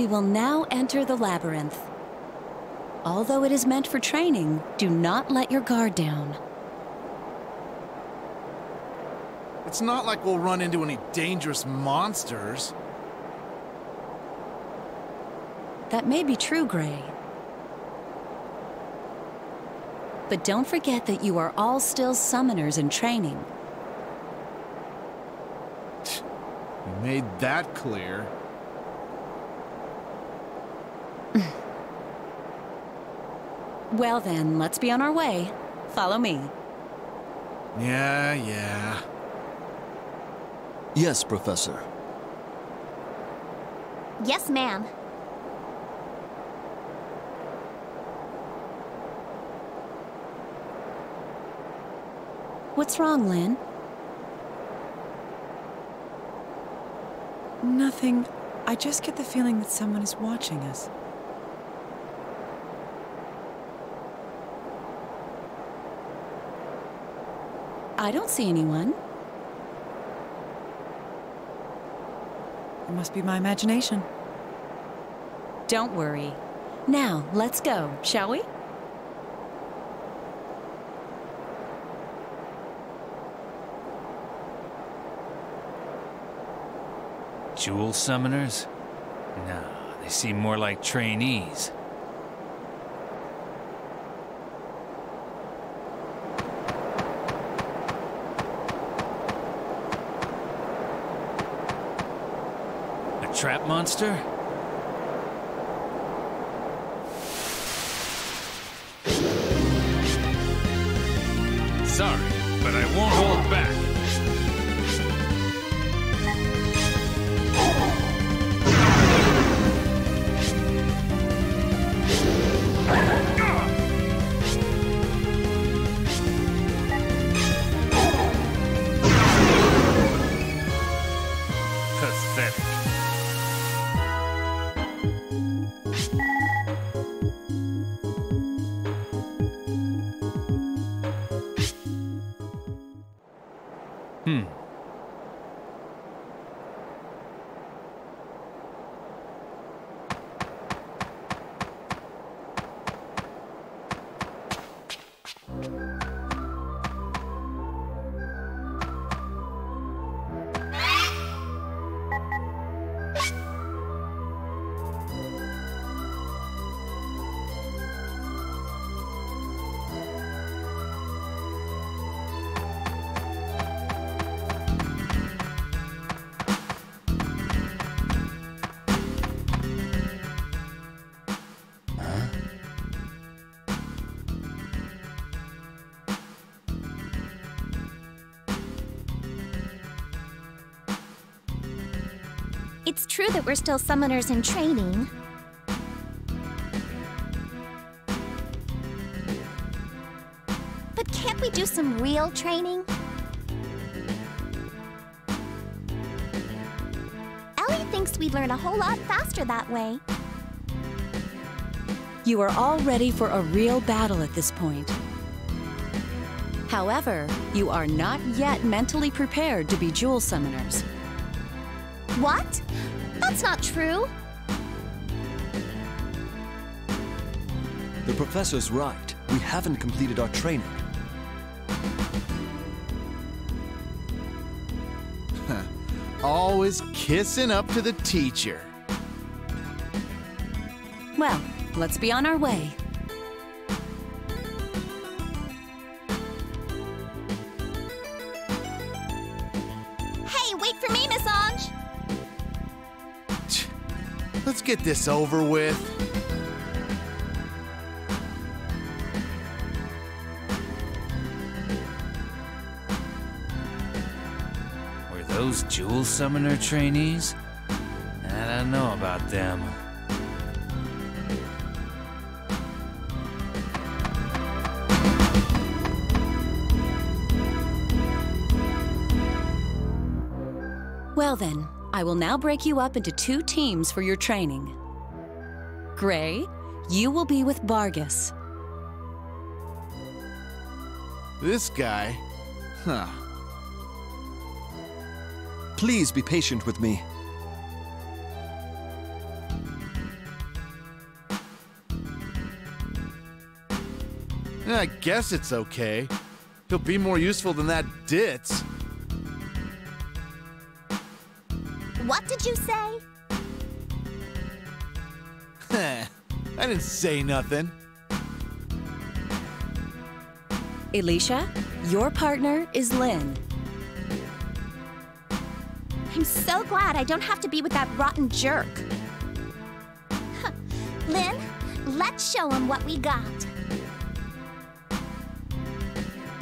We will now enter the labyrinth. Although it is meant for training, do not let your guard down. It's not like we'll run into any dangerous monsters. That may be true, Gray. But don't forget that you are all still summoners in training. You made that clear. Well then, let's be on our way. Follow me. Yeah, yeah. Yes, Professor. Yes, ma'am. What's wrong, Lynn? Nothing. I just get the feeling that someone is watching us. I don't see anyone. It must be my imagination. Don't worry. Now, let's go, shall we? Jewel summoners? No, they seem more like trainees. Trap monster? Sorry, but I won't hold back. It's true that we're still summoners in training. But can't we do some real training? Ellie thinks we'd learn a whole lot faster that way. You are all ready for a real battle at this point. However, you are not yet mentally prepared to be Jewel Summoners. What? That's not true. The professor's right. We haven't completed our training. Always kissing up to the teacher. Well, let's be on our way. Let's get this over with. Were those Jewel Summoner trainees? I don't know about them. Well then, I will now break you up into two teams for your training. Gray, you will be with Vargas. This guy? Huh. Please be patient with me. I guess it's okay. He'll be more useful than that ditz. Didn't say nothing. Alicia, your partner is Lynn. I'm so glad I don't have to be with that rotten jerk. Lynn, let's show him what we got.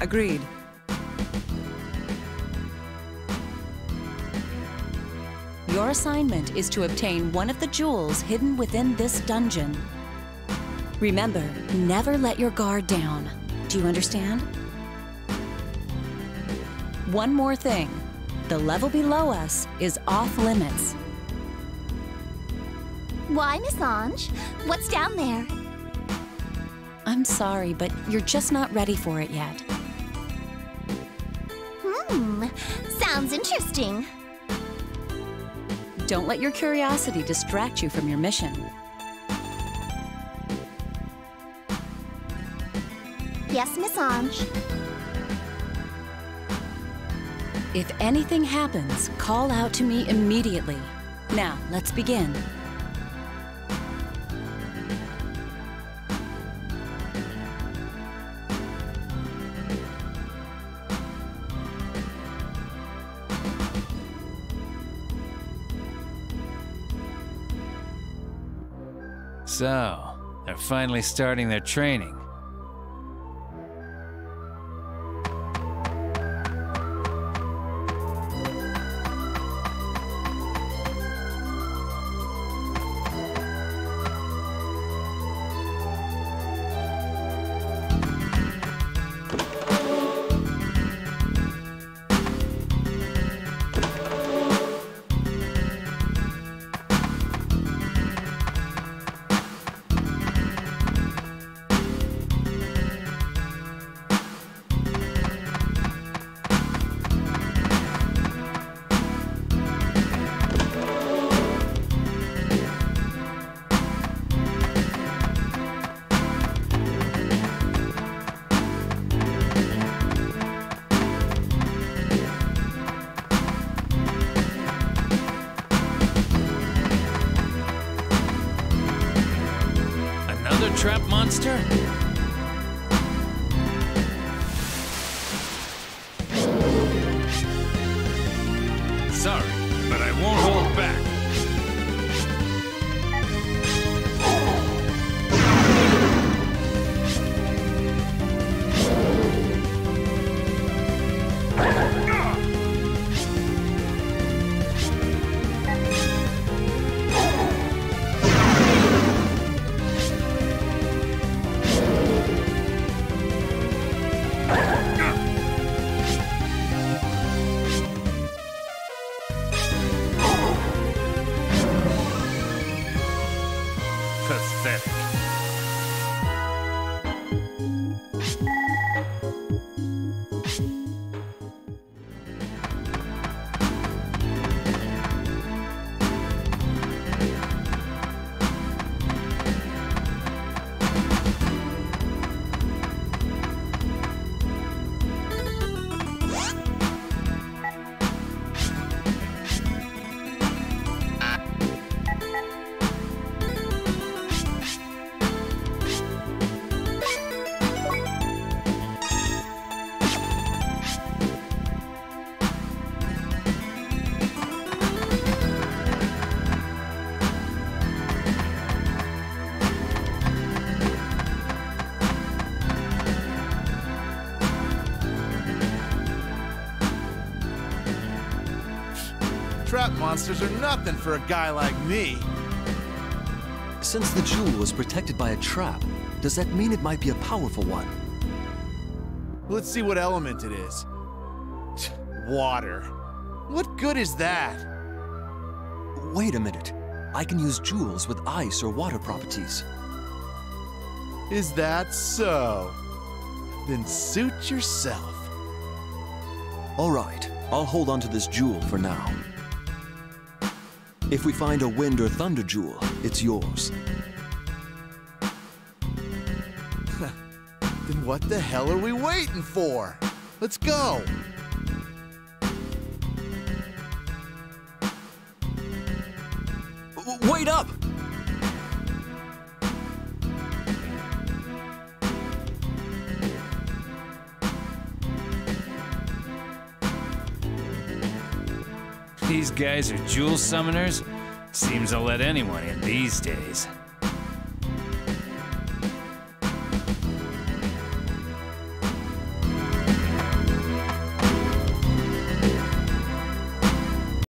Agreed. Your assignment is to obtain one of the jewels hidden within this dungeon. Remember, never let your guard down. Do you understand? One more thing. The level below us is off limits. Why, Miss Ange? What's down there? I'm sorry, but you're just not ready for it yet. Hmm, sounds interesting. Don't let your curiosity distract you from your mission. Yes, Miss Ange. If anything happens, call out to me immediately. Now, let's begin. So, they're finally starting their training. Trap monster? Trap monsters are nothing for a guy like me. Since the jewel is protected by a trap, does that mean it might be a powerful one? Let's see what element it is. Water. What good is that? Wait a minute. I can use jewels with ice or water properties. Is that so? Then suit yourself. All right, I'll hold on to this jewel for now. If we find a wind or thunder jewel, it's yours. Then What the hell are we waiting for? Let's go. W- Wait up! These guys are jewel summoners? Seems to let anyone in these days.